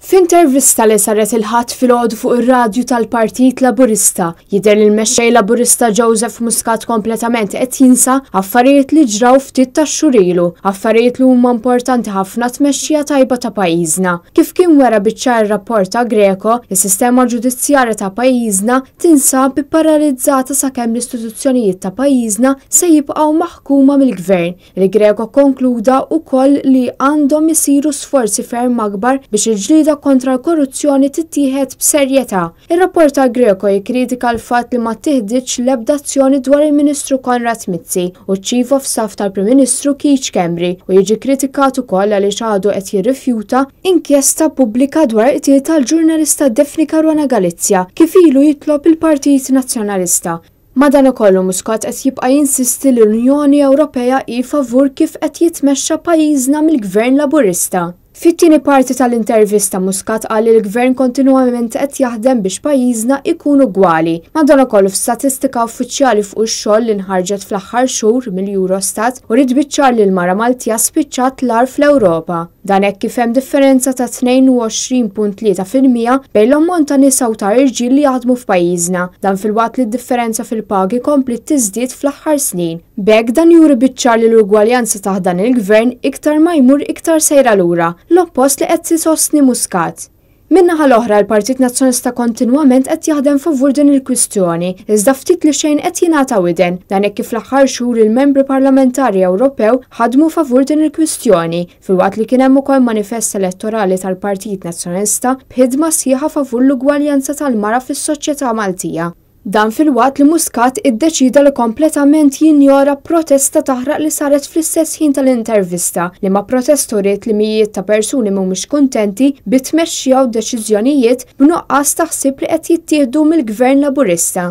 F'intervista li saret il-Ħadd filgħodu fuq ir-radju tal-Partit Laburista, jidher li l-Mexxej Laburista Joseph Muscat kompletament qed jinsa affarijiet li ġraw ftit tax-xhur ilu, affarijiet li huma importanti ħafna t-tmexxija tajba ta' pajjiżna. Kif kien wera biċ-ċar ir-rapport ta' Greco, is-sistema ġudizzjarja ta' pajjiżna tinsab ipparalizzata sakemm l-istituzzjonijiet ta' pajjiżna se jibqgħu maħkuma mill-Gvern, Il-GRECO kkonkluda wkoll li għandhom isiru sforzi ferm akbar biex il-ġlieda kontra l-korruzzjoni tittieħed b'serjetà. Ir-rapport tal-GRECO jikkritika l-fatt li ma ttiħditx l-ebda azzjoni dwar il-Ministru Konrad Mizzi u ċ-Chief of Staff tal-Prim Ministru Keith Schembri u jiġi kkritikat ukoll għaliex għadu qed jirrifjuta inkjesta pubblika dwar il-qtil tal-ġurnalista Daphne Caruana Galizia kif ilu jitlob il-Partit Nazzjonalista. Madanakollu Muscat qed jibqa' jinsisti li l-Unjoni Ewropea hi favur kif qed jitmexxa pajjiżna mill-Gvern Laburista. Fit-tieni parti tal-intervista Muscat qal li l-Gvern kontinwament qed jaħdem biex pajjiżna ikun ugwali. Madanakollu f'statistika uffiċjali fuq ix-xogħol li nħarġet fl-aħħar xhur mill-Eurostat uriet biċ-ċar li l-mara Maltija spiċċat l-agħar fl-Ewropa. Dan hekk kif hemm differenza ta' 22.3 fil-mija bejn l-ammont ta' nisa u ta' irġiel li jaħdmu f'pajjiżna, dan filwaqt li d-differenza fil-pagi kompliet tiżdied fl-aħħar snin. B'hekk dan juri biċ-ċar li l-ugwaljanza taħt dan il-Gvern iktar ma jmur iktar sejra lura, l-oppost li qed isostni Muscat. Min-naħa l-oħra l-Partit Nazzjonalista kontinwament qed jaħdem favur din il-kwistjoni, iżda ftit li xejn qed jingħata widen, dan hekk kif fl-aħħar xhur il-Membri Parlamentari Ewropew ħadmu favur din il-kwistjoni, filwaqt li kien hemm ukoll manifest elettorali tal-Partit Nazzjonalista b'ħidma sħiħa favur l-ugwaljanza tal-mara fis-soċjetà Maltija. Dan filwaqt li Muscat iddeċieda li kompletament jinjora protesta taħraq li saret fl-istess ħin tal-intervista, liema protesta uriet li mijiet ta' persuni mhumiex kuntenti bit-tmexxija u d-deċiżjonijiet b'nuqqas ta' ħsieb li qed jittieħdu mill-Gvern Laburista.